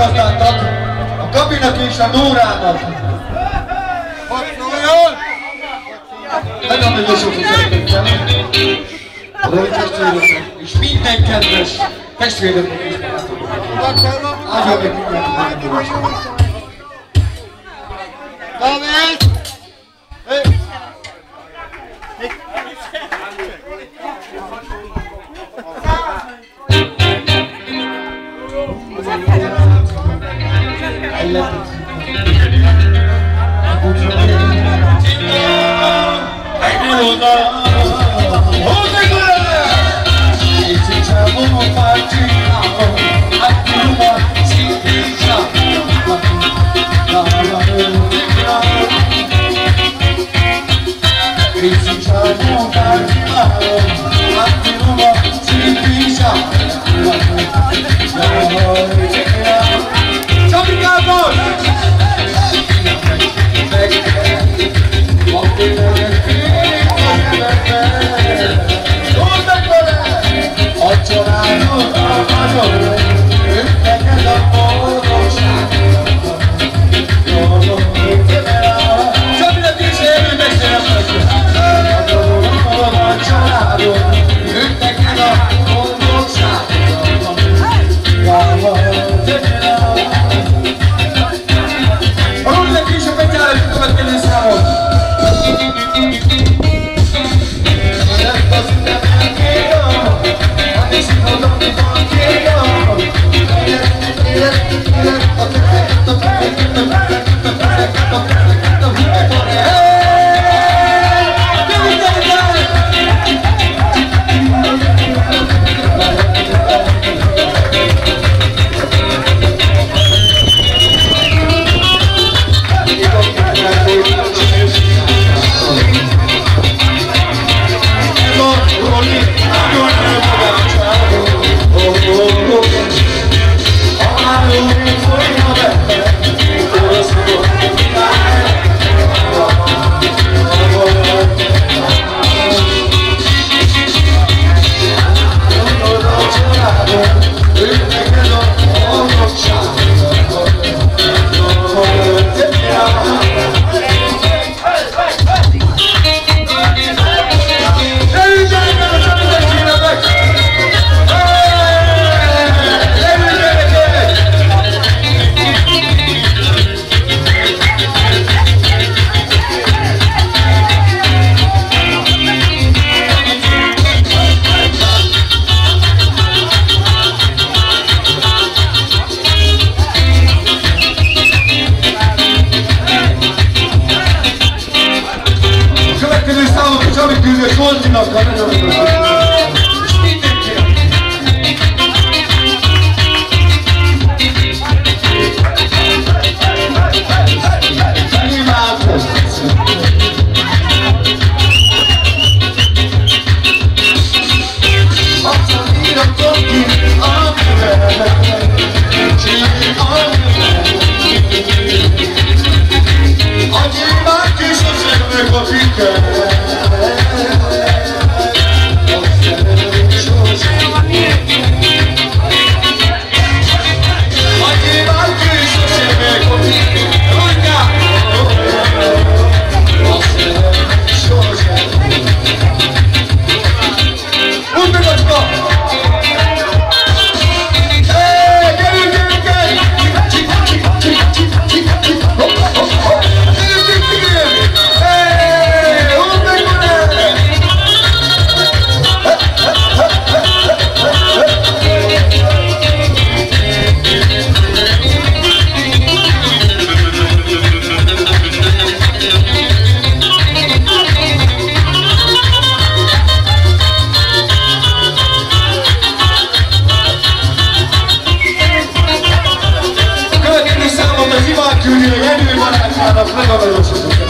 igazántak, a Gabinak és a Nórának. Nagyon nagyon sok szeretettel. A Roy testvéröknek, és minden kedves testvéröknek és barátoknak. Áldjon meg mindenki, nagyon David! Hey, only Mexico City. Junior, ready to go. To